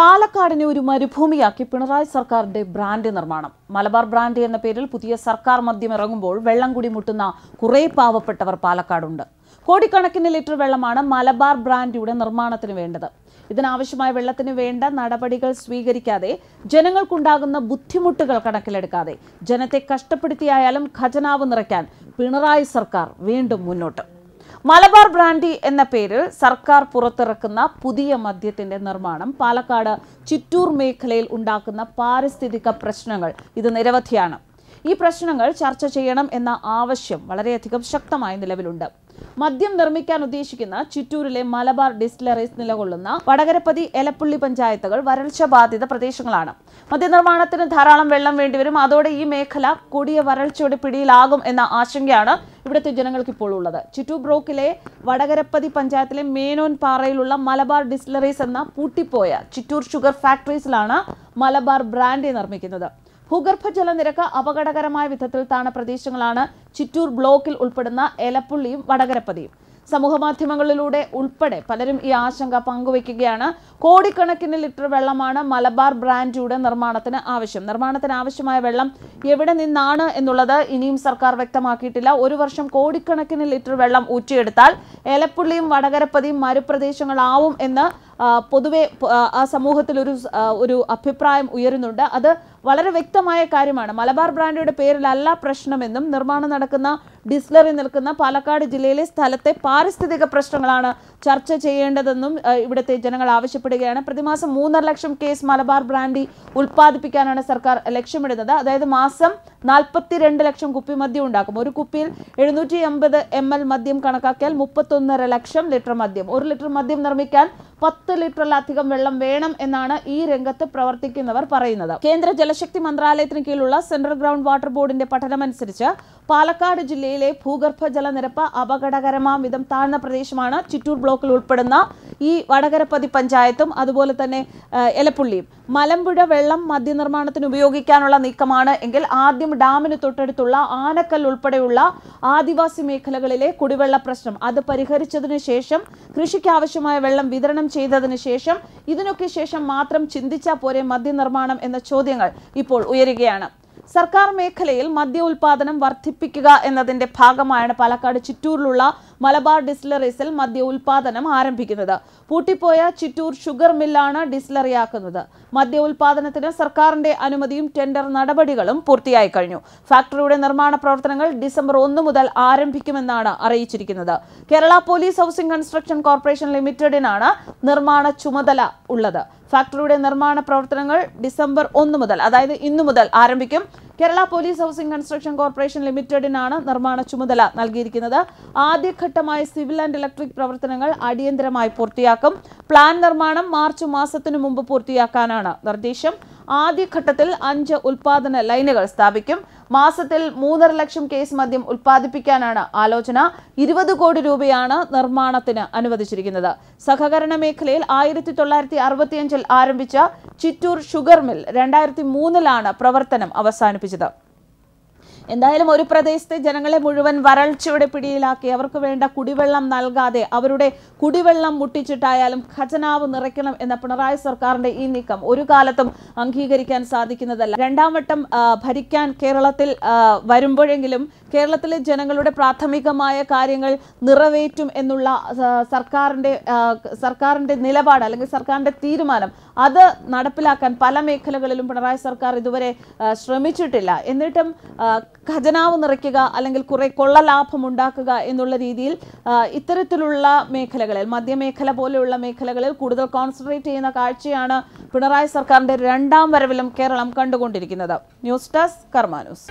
പാലക്കാടിനെ ഒരു മരുഭൂമിയാക്കി പിണറായി സർക്കാരിന്റെ ബ്രാൻഡ് നിർമ്മാണം. മലബാർ ബ്രാൻഡ് എന്ന പേരിൽ പുതിയ സർക്കാർ മദ്യം ഇറങ്ങുമ്പോൾ വെള്ളം കുടി മുട്ടുന്ന കുറേ പാവപ്പെട്ടവർ പാലക്കാടുണ്ട്. കോടിക്കണക്കിന് ലിറ്റർ വെള്ളമാണ് മലബാർ ബ്രാൻഡിയുടെ നിർമ്മാണത്തിന് വേണ്ടത്. ഇതിനാവശ്യമായ വെള്ളത്തിന് വേണ്ട നടപടികൾ സ്വീകരിക്കാതെ ജനങ്ങൾക്കുണ്ടാകുന്ന ബുദ്ധിമുട്ടുകൾ കണക്കിലെടുക്കാതെ ജനത്തെ കഷ്ടപ്പെടുത്തിയായാലും ഖജനാവ് നിറയ്ക്കാൻ പിണറായി സർക്കാർ വീണ്ടും മുന്നോട്ട്. മലബാർ ബ്രാൻഡി എന്ന പേരിൽ സർക്കാർ പുറത്തിറക്കുന്ന പുതിയ മദ്യത്തിന്റെ നിർമ്മാണം പാലക്കാട് ചിറ്റൂർ മേഖലയിൽ ഉണ്ടാക്കുന്ന പാരിസ്ഥിതിക പ്രശ്നങ്ങൾ. ഇത് നിരവധിയാണ്. ഈ പ്രശ്നങ്ങൾ ചർച്ച ചെയ്യണം എന്ന ആവശ്യം വളരെയധികം ശക്തമായി നിലവിലുണ്ട്. മദ്യം നിർമ്മിക്കാൻ ഉദ്ദേശിക്കുന്ന ചിറ്റൂരിലെ മലബാർ ഡിസ്റ്റിലറീസ് നിലകൊള്ളുന്ന വടകരപ്പതി എലപ്പുള്ളി പഞ്ചായത്തുകൾ വരൾച്ച ബാധിത പ്രദേശങ്ങളാണ്. മദ്യനിർമ്മാണത്തിന് ധാരാളം വെള്ളം വേണ്ടിവരും. അതോടെ ഈ മേഖല കൊടിയ വരൾച്ചയുടെ പിടിയിലാകും എന്ന ആശങ്കയാണ് ഇവിടുത്തെ ജനങ്ങൾക്ക് ഇപ്പോൾ ഉള്ളത്. ചിറ്റൂ ബ്രോക്കിലെ വടകരപ്പതി പഞ്ചായത്തിലെ മേനോൻ പാറയിലുള്ള മലബാർ ഡിസ്റ്റിലറീസ് എന്ന പൂട്ടിപ്പോയ ചിറ്റൂർ ഷുഗർ ഫാക്ടറീസിലാണ് മലബാർ ബ്രാൻഡ് നിർമ്മിക്കുന്നത്. ഭൂഗർഭജല നിരക്ക് അപകടകരമായ വിധത്തിൽ താണ പ്രദേശങ്ങളാണ് ചിറ്റൂർ ബ്ലോക്കിൽ ഉൾപ്പെടുന്ന എലപ്പുള്ളിയും വടകരപ്പതിയും. സമൂഹമാധ്യമങ്ങളിലൂടെ ഉൾപ്പെടെ പലരും ഈ ആശങ്ക പങ്കുവയ്ക്കുകയാണ്. കോടിക്കണക്കിന് ലിറ്റർ വെള്ളമാണ് മലബാർ ബ്രാൻഡിയുടെ നിർമ്മാണത്തിന് ആവശ്യം. നിർമ്മാണത്തിന് ആവശ്യമായ വെള്ളം എവിടെ നിന്നാണ് എന്നുള്ളത് ഇനിയും സർക്കാർ വ്യക്തമാക്കിയിട്ടില്ല. ഒരു വർഷം കോടിക്കണക്കിന് ലിറ്റർ വെള്ളം ഊറ്റിയെടുത്താൽ എലപ്പുള്ളിയും വടകരപ്പതിയും മരുപ്രദേശങ്ങളാവും എന്ന് പൊതുവെ ആ സമൂഹത്തിൽ ഒരു ഒരു അഭിപ്രായം ഉയരുന്നുണ്ട്. അത് വളരെ വ്യക്തമായ കാര്യമാണ്. മലബാർ ബ്രാൻഡിയുടെ പേരിലല്ല പ്രശ്നമെന്നും നിർമ്മാണം നടക്കുന്ന ഡിസ്ലറി നിൽക്കുന്ന പാലക്കാട് ജില്ലയിലെ സ്ഥലത്തെ പാരിസ്ഥിതിക പ്രശ്നങ്ങളാണ് ചർച്ച ചെയ്യേണ്ടതെന്നും ഇവിടുത്തെ ജനങ്ങൾ ആവശ്യപ്പെടുകയാണ്. പ്രതിമാസം മൂന്നര ലക്ഷം കേസ് മലബാർ ബ്രാൻഡി ഉൽപ്പാദിപ്പിക്കാനാണ് സർക്കാർ ലക്ഷ്യമിടുന്നത്. അതായത് മാസം നാൽപ്പത്തിരണ്ട് ലക്ഷം കുപ്പി മദ്യം ഉണ്ടാക്കും. ഒരു കുപ്പിയിൽ എഴുന്നൂറ്റി എൺപത് എം എൽ മദ്യം കണക്കാക്കിയാൽ മുപ്പത്തൊന്നര ലക്ഷം ലിറ്റർ മദ്യം. ഒരു ലിറ്റർ മദ്യം നിർമ്മിക്കാൻ പത്ത് ലിറ്ററിലധികം വെള്ളം വേണം എന്നാണ് ഈ രംഗത്ത് പ്രവർത്തിക്കുന്നവർ പറയുന്നത്. കേന്ദ്ര ജലശക്തി മന്ത്രാലയത്തിന് കീഴിലുള്ള സെൻട്രൽ ഗ്രൗണ്ട് വാട്ടർ ബോർഡിന്റെ പഠനമനുസരിച്ച് പാലക്കാട് ജില്ലയിലെ ഭൂഗർഭ ജലനിരപ്പ് അപകടകരമാം വിധം താഴ്ന്ന പ്രദേശമാണ് ചിറ്റൂർ ബ്ലോക്കിൽ ഉൾപ്പെടുന്ന ഈ വടകരപ്പതി പഞ്ചായത്തും അതുപോലെ തന്നെ എലപ്പുള്ളിയും. മലമ്പുഴ വെള്ളം മദ്യനിർമ്മാണത്തിന് ഉപയോഗിക്കാനുള്ള നീക്കമാണ് എങ്കിൽ ആദ്യം ഡാമിന് തൊട്ടടുത്തുള്ള ആനക്കൽ ഉൾപ്പെടെയുള്ള ആദിവാസി മേഖലകളിലെ കുടിവെള്ള പ്രശ്നം. അത് പരിഹരിച്ചതിന് ശേഷം കൃഷിക്ക് ആവശ്യമായ വെള്ളം വിതരണം ചെയ്തതിന് ശേഷം ഇതിനൊക്കെ ശേഷം മാത്രം ചിന്തിച്ചാൽ പോരെ മദ്യനിർമ്മാണം എന്ന ചോദ്യങ്ങൾ ഇപ്പോൾ ഉയരുകയാണ്. സർക്കാർ മേഖലയിൽ മദ്യ ഉൽപാദനം വർദ്ധിപ്പിക്കുക എന്നതിന്റെ ഭാഗമായാണ് പാലക്കാട് ചിറ്റൂരിലുള്ള മലബാർ ഡിസ്റ്റിലറീസിൽ മദ്യ ഉൽപാദനം ആരംഭിക്കുന്നത്. പൂട്ടിപ്പോയ ചിറ്റൂർ ഷുഗർ മില്ലാണ് ഡിസ്ലറിയാക്കുന്നത് മദ്യ ഉൽപാദനത്തിന് സർക്കാരിന്റെ അനുമതിയും ടെൻഡർ നടപടികളും പൂർത്തിയായി കഴിഞ്ഞു. ഫാക്ടറിയുടെ നിർമ്മാണ പ്രവർത്തനങ്ങൾ ഡിസംബർ ഒന്ന് മുതൽ ആരംഭിക്കുമെന്നാണ് അറിയിച്ചിരിക്കുന്നത്. Kerala police housing construction corporation ലിമിറ്റഡിനാണ് നിർമ്മാണ ചുമതല ഉള്ളത്. ഫാക്ടറിയുടെ നിർമ്മാണ പ്രവർത്തനങ്ങൾ ഡിസംബർ ഒന്ന് മുതൽ അതായത് ഇന്നു മുതൽ ആരംഭിക്കും. Kerala police housing construction corporation ലിമിറ്റഡിനാണ് നിർമ്മാണ ചുമതല നൽകിയിരിക്കുന്നത്. ആദ്യഘട്ടമായി സിവിൽ ആൻഡ് ഇലക്ട്രിക് പ്രവർത്തനങ്ങൾ അടിയന്തരമായി പൂർത്തിയാക്കും. പ്ലാൻ നിർമ്മാണം മാർച്ച് മാസത്തിനു മുമ്പ് പൂർത്തിയാക്കാനാണ് നിർദ്ദേശം. ആദ്യഘട്ടത്തിൽ അഞ്ച് ഉൽപാദന ലൈനുകൾ സ്ഥാപിക്കും. മാസത്തിൽ മൂന്നര ലക്ഷം കേസ് മദ്യം ഉൽപ്പാദിപ്പിക്കാനാണ് ആലോചന. ഇരുപത് കോടി രൂപയാണ് നിർമ്മാണത്തിന് അനുവദിച്ചിരിക്കുന്നത്. സഹകരണ മേഖലയിൽ ആയിരത്തി തൊള്ളായിരത്തി അറുപത്തിയഞ്ചിൽ ആരംഭിച്ച ചിറ്റൂർ ഷുഗർ മിൽ രണ്ടായിരത്തി മൂന്നിലാണ് പ്രവർത്തനം അവസാനിപ്പിച്ചത്. എന്തായാലും ഒരു പ്രദേശത്തെ ജനങ്ങളെ മുഴുവൻ വരൾച്ചയുടെ പിടിയിലാക്കി. അവർക്ക് വേണ്ട കുടിവെള്ളം നൽകാതെ അവരുടെ കുടിവെള്ളം മുട്ടിച്ചിട്ടായാലും ഖജനാവ് നിറയ്ക്കണം എന്ന പിണറായി സർക്കാരിന്റെ ഈ നീക്കം ഒരു കാലത്തും അംഗീകരിക്കാൻ സാധിക്കുന്നതല്ല. രണ്ടാം വട്ടം ഭരിക്കാൻ കേരളത്തിൽ വരുമ്പോഴെങ്കിലും കേരളത്തിലെ ജനങ്ങളുടെ പ്രാഥമികമായ കാര്യങ്ങൾ നിറവേറ്റും എന്നുള്ള സർക്കാരിന്റെ സർക്കാരിന്റെ നിലപാട് അല്ലെങ്കിൽ സർക്കാരിന്റെ തീരുമാനം അത് നടപ്പിലാക്കാൻ പല മേഖലകളിലും പിണറായി സർക്കാർ ഇതുവരെ ശ്രമിച്ചിട്ടില്ല. എന്നിട്ടും ഖജനാവ് നിറയ്ക്കുക അല്ലെങ്കിൽ കുറെ കൊള്ള ലാഭം ഉണ്ടാക്കുക എന്നുള്ള രീതിയിൽ ഇത്തരത്തിലുള്ള മേഖലകളിൽ മദ്യമേഖല പോലെയുള്ള മേഖലകളിൽ കൂടുതൽ കോൺസെൻട്രേറ്റ് ചെയ്യുന്ന കാഴ്ചയാണ് പിണറായി സർക്കാരിന്റെ രണ്ടാം വരവിലും കേരളം കണ്ടുകൊണ്ടിരിക്കുന്നത്. News desk Karma news.